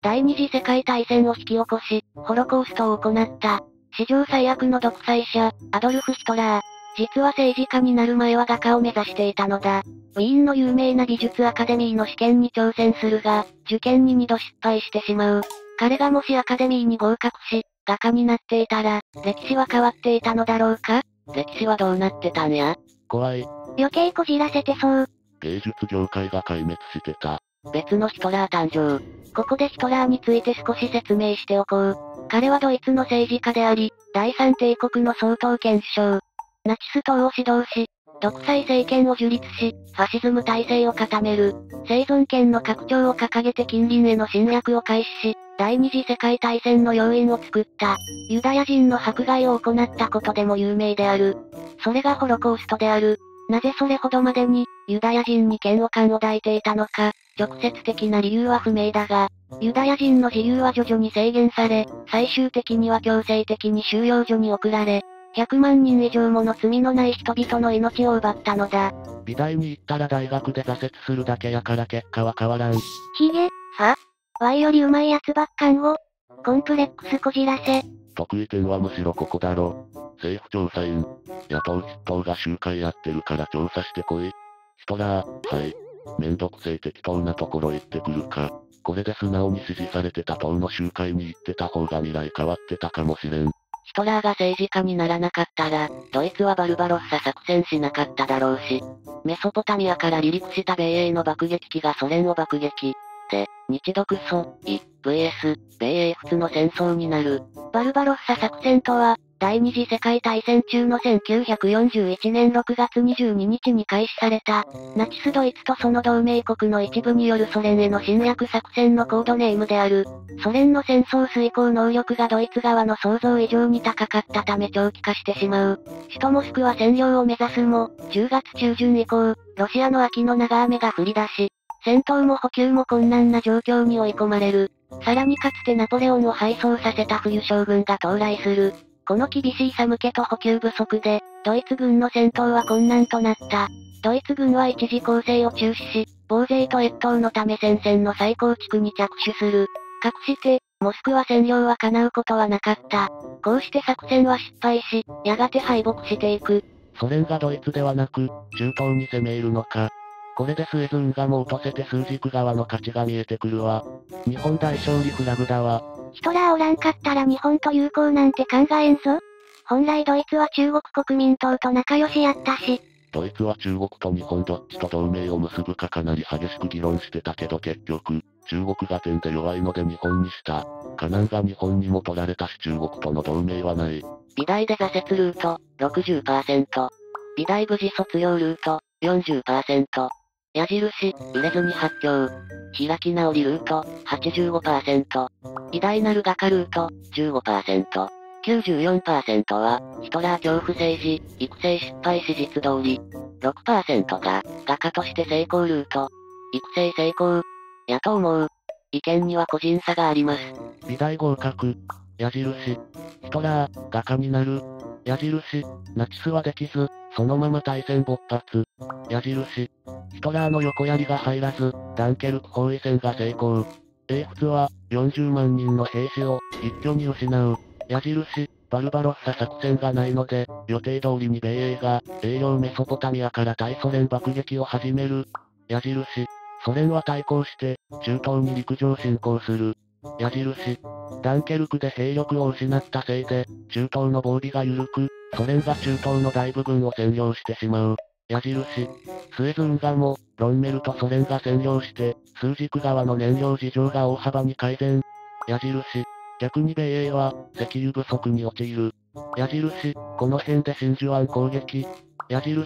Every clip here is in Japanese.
第二次世界大戦を引き起こし、ホロコーストを行った。史上最悪の独裁者、アドルフ・ヒトラー。実は政治家になる前は画家を目指していたのだ。ウィーンの有名な美術アカデミーの試験に挑戦するが、受験に2度失敗してしまう。彼がもしアカデミーに合格し、画家になっていたら、歴史は変わっていたのだろうか？歴史はどうなってたんや？怖い。余計こじらせてそう。芸術業界が壊滅してた。別のヒトラー誕生。ここでヒトラーについて少し説明しておこう。彼はドイツの政治家であり、第三帝国の総統権首相。ナチス党を指導し、独裁政権を樹立し、ファシズム体制を固める、生存権の拡張を掲げて近隣への侵略を開始し、第二次世界大戦の要因を作った、ユダヤ人の迫害を行ったことでも有名である。それがホロコーストである。なぜそれほどまでに、ユダヤ人に嫌悪感を抱いていたのか、直接的な理由は不明だが、ユダヤ人の自由は徐々に制限され、最終的には強制的に収容所に送られ、100万人以上もの罪のない人々の命を奪ったのだ。美大に行ったら大学で挫折するだけやから結果は変わらん。ヒゲは？ワイより上手いやつばっかんを？コンプレックスこじらせ。得意点はむしろここだろ。政府調査員。野党筆頭が集会やってるから調査してこい。ヒトラー、はい。めんどくせえ適当なところ行ってくるか。これで素直に支持されてた党の集会に行ってた方が未来変わってたかもしれん。ヒトラーが政治家にならなかったら、ドイツはバルバロッサ作戦しなかっただろうし、メソポタミアから離陸した米英の爆撃機がソ連を爆撃。で、日独ソ、イ、VS、米英仏の戦争になる。バルバロッサ作戦とは、第二次世界大戦中の1941年6月22日に開始された、ナチスドイツとその同盟国の一部によるソ連への侵略作戦のコードネームである。ソ連の戦争遂行能力がドイツ側の想像以上に高かったため長期化してしまう。首都モスクは占領を目指すも、10月中旬以降、ロシアの秋の長雨が降り出し、戦闘も補給も困難な状況に追い込まれる。さらにかつてナポレオンを敗走させた冬将軍が到来する。この厳しい寒気と補給不足で、ドイツ軍の戦闘は困難となった。ドイツ軍は一時攻勢を中止し、防勢と越冬のため戦線の再構築に着手する。かくして、モスクワ占領は叶うことはなかった。こうして作戦は失敗し、やがて敗北していく。ソ連がドイツではなく、中東に攻め入るのか。これでスエズ運河も落とせて数軸側の勝ちが見えてくるわ。日本大勝利フラグだわ。ヒトラーおらんかったら日本と友好なんて考えんぞ。本来ドイツは中国国民党と仲良しやったし。ドイツは中国と日本どっちと同盟を結ぶかかなり激しく議論してたけど結局、中国が点で弱いので日本にした。カナンが日本にも取られたし中国との同盟はない。美大で挫折ルート、60%。美大無事卒業ルート、40%。矢印、売れずに発狂。開き直りルート、85%。偉大なる画家ルート、15%。94%は、ヒトラー恐怖政治、育成失敗史実通り。6%が、画家として成功ルート。育成成功。やと思う。意見には個人差があります。美大合格。矢印。ヒトラー、画家になる。矢印。ナチスはできず、そのまま大戦勃発。矢印。ヒトラーの横槍が入らず、ダンケルク包囲戦が成功。英仏は、40万人の兵士を、一挙に失う。矢印、バルバロッサ作戦がないので、予定通りに米英が、栄養メソポタミアから対ソ連爆撃を始める。矢印、ソ連は対抗して、中東に陸上侵攻する。矢印、ダンケルクで兵力を失ったせいで、中東の防備が緩く、ソ連が中東の大部分を占領してしまう。矢印、スエズ運河も、ロンメルとソ連が占領して、数軸側の燃料事情が大幅に改善。矢印、逆に米英は、石油不足に陥る。矢印、この辺で真珠湾攻撃。矢印、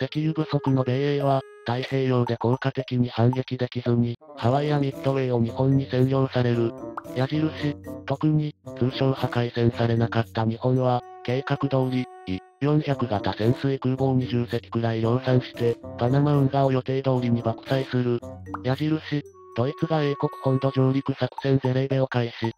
石油不足の米英は、太平洋で効果的に反撃できずに、ハワイやミッドウェイを日本に占領される。矢印、特に、通称破壊戦されなかった日本は、計画通り、400型潜水空母を20隻くらい量産して、パナマ運河を予定通りに爆砕する。矢印、ドイツが英国本土上陸作戦ゼレーベを開始。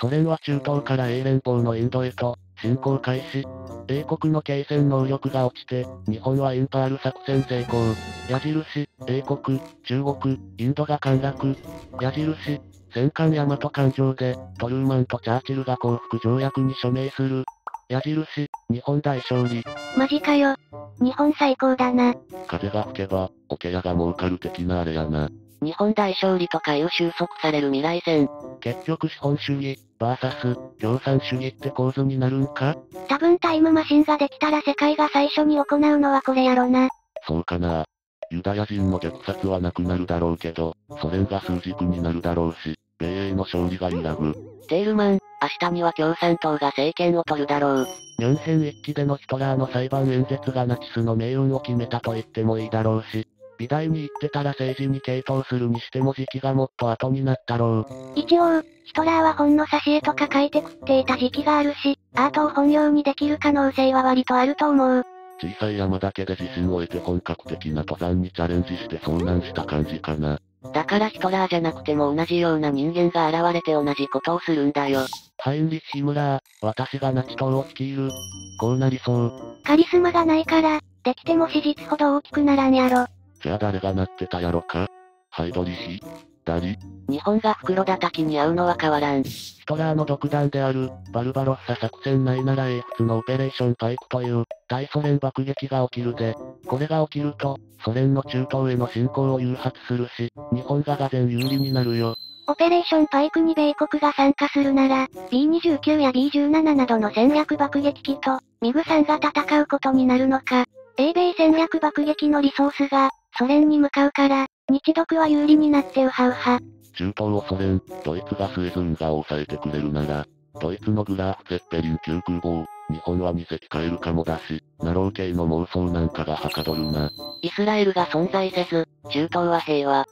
ソ連は中東から英連邦のインドへと、侵攻開始。英国の継戦能力が落ちて、日本はインパール作戦成功。矢印、英国、中国、インドが陥落。矢印、戦艦大和艦上で、トルーマンとチャーチルが降伏条約に署名する。矢印、日本大勝利。マジかよ。日本最高だな。風が吹けば、オケヤが儲かる的なあれやな。日本大勝利とかいう収束される未来戦。結局資本主義、バーサス、共産主義って構図になるんか？多分タイムマシンができたら世界が最初に行うのはこれやろな。そうかな。ユダヤ人の虐殺はなくなるだろうけど、ソ連が数軸になるだろうし、米英の勝利が揺らぐ。テールマン、明日には共産党が政権を取るだろう。ミュンヘン一致でのヒトラーの裁判演説がナチスの命運を決めたと言ってもいいだろうし、美大に行ってたら政治に傾倒するにしても時期がもっと後になったろう。一応、ヒトラーは本の挿絵とか書いて食っていた時期があるし、アートを本用にできる可能性は割とあると思う。小さい山だけで自信を得て本格的な登山にチャレンジして遭難した感じかな。だからヒトラーじゃなくても同じような人間が現れて同じことをするんだよ。ハインリッシラー、私がナチ党を率いる。こうなりそう。カリスマがないから、できても史実ほど大きくならんやろ。じゃあ誰がなってたやろか？ハイドリヒダリ日本が袋叩きに合うのは変わらん。ヒトラーの独断である、バルバロッサ作戦内なら英仏のオペレーションパイクという、大ソ連爆撃が起きるで、これが起きると、ソ連の中東への侵攻を誘発するし、日本ががぜ有利になるよ。オペレーションパイクに米国が参加するなら、B29 や B17 などの戦略爆撃機と、ミグさんが戦うことになるのか。英米戦略爆撃のリソースが、ソ連に向かうから、日独は有利になってウハウハ。中東をソ連、ドイツがスエズ運河を抑えてくれるなら、ドイツのグラーフ・ゼッペリン級空母日本は2隻買えるかもだし、ナロー系の妄想なんかがはかどるな。イスラエルが存在せず、中東は平和。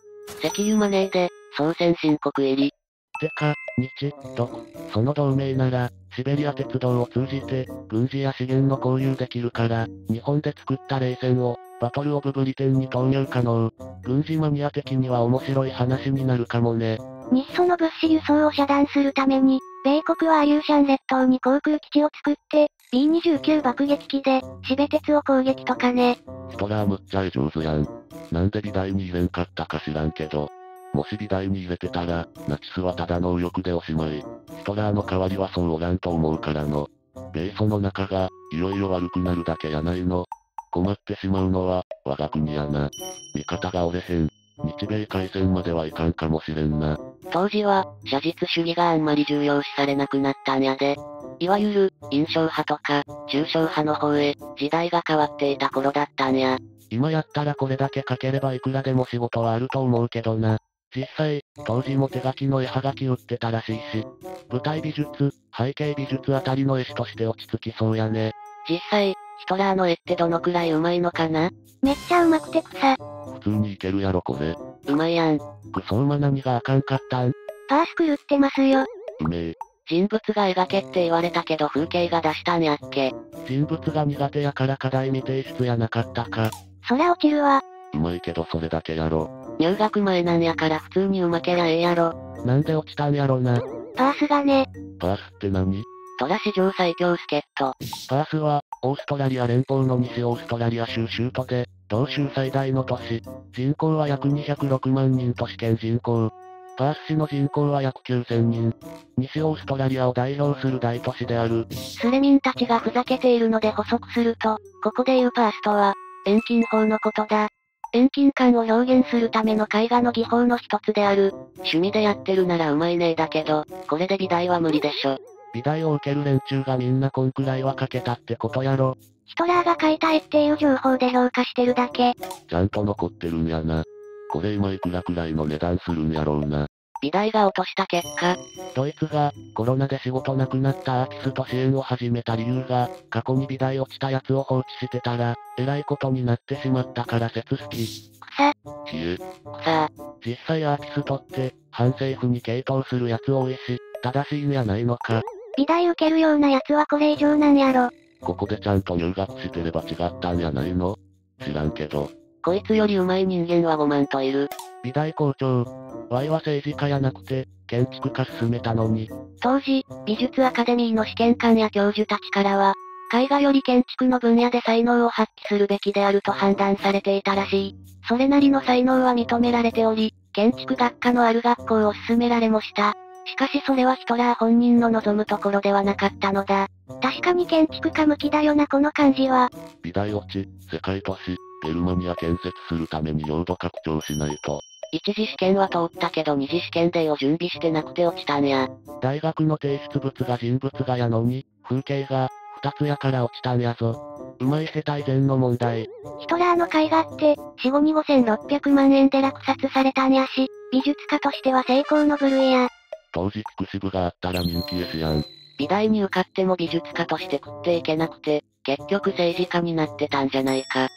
石油マネーで、総先進国入り。てか、日、独、その同盟なら、シベリア鉄道を通じて、軍事や資源の交流できるから、日本で作った冷戦を、バトルオブブリテンに投入可能。軍事マニア的には面白い話になるかもね。日ソの物資輸送を遮断するために、米国はアリューシャン列島に航空基地を作って、B29 爆撃機で、シベ鉄を攻撃とかね。ヒトラーむっちゃい上手やん。なんで美大に入れんかったか知らんけど。もし美大に入れてたら、ナチスはただ能力でおしまい。ヒトラーの代わりはそうおらんと思うからの。米ソの仲が、いよいよ悪くなるだけやないの。困ってしまうのは、我が国やな。味方が折れへん。日米開戦まではいかんかもしれんな。当時は、写実主義があんまり重要視されなくなったんやで。いわゆる、印象派とか、抽象派の方へ、時代が変わっていた頃だったんや。今やったらこれだけ書ければいくらでも仕事はあると思うけどな。実際、当時も手書きの絵はがき売ってたらしいし、舞台美術、背景美術あたりの絵師として落ち着きそうやね。実際、ヒトラーの絵ってどのくらい上手いのかな？めっちゃ上手くて草。普通にいけるやろこれ。うまいやん。クソ馬何があかんかったんパース狂ってますよ。うめえ。人物が描けって言われたけど風景が出したんやっけ？人物が苦手やから課題未提出やなかったか。そら落ちるわ。うまいけどそれだけやろ。入学前なんやから普通にうまけりゃええやろ。なんで落ちたんやろな。パースがね。パースって何？トラ史上最強助っ人。パースは、オーストラリア連邦の西オーストラリア州州都で、同州最大の都市。人口は約206万人都市圏人口。パース市の人口は約9000人。西オーストラリアを代表する大都市である。スレミンたちがふざけているので補足すると、ここで言うパースとは、遠近法のことだ。遠近感を表現するための絵画の技法の一つである。趣味でやってるならうまいねえだけど、これで美大は無理でしょ。美大を受ける連中がみんなこんくらいは書けたってことやろ。ヒトラーが描いた絵っていう情報で評価してるだけ。ちゃんと残ってるんやな。これ今いくらくらいの値段するんやろうな。美大が落とした結果、ドイツが、コロナで仕事なくなったアーティスト支援を始めた理由が、過去に美大落ちたやつを放置してたら、えらいことになってしまったから説好き。草。ちえ。草。実際アーティストって、反政府に傾倒するやつ多いし、正しいんやないのか。美大受けるようなやつはこれ以上なんやろ。ここでちゃんと入学してれば違ったんやないの？知らんけど。こいつより上手い人間は5万といる。美大校長。Y は政治家やなくて、建築家進めたのに。当時、美術アカデミーの試験官や教授たちからは、絵画より建築の分野で才能を発揮するべきであると判断されていたらしい。それなりの才能は認められており、建築学科のある学校を勧められもした。しかしそれはヒトラー本人の望むところではなかったのだ。確かに建築家向きだよなこの感じは。美大落ち、世界都市、ゲルマニア建設するために領土拡張しないと。一次試験は通ったけど二次試験でを準備してなくて落ちたんや。大学の提出物が人物画やのに、風景が、二つやから落ちたんやぞ。うまい下手以前の問題。ヒトラーの絵画って、死後に5600万円で落札されたんやし、美術家としては成功の部類や。当時福祉部があったら人気絵師やん。美大に受かっても美術家として食っていけなくて、結局政治家になってたんじゃないか。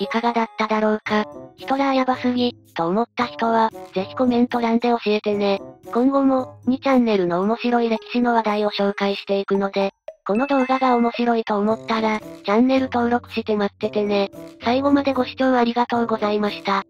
いかがだっただろうかヒトラーやばすぎ、と思った人は、ぜひコメント欄で教えてね。今後も、2チャンネルの面白い歴史の話題を紹介していくので、この動画が面白いと思ったら、チャンネル登録して待っててね。最後までご視聴ありがとうございました。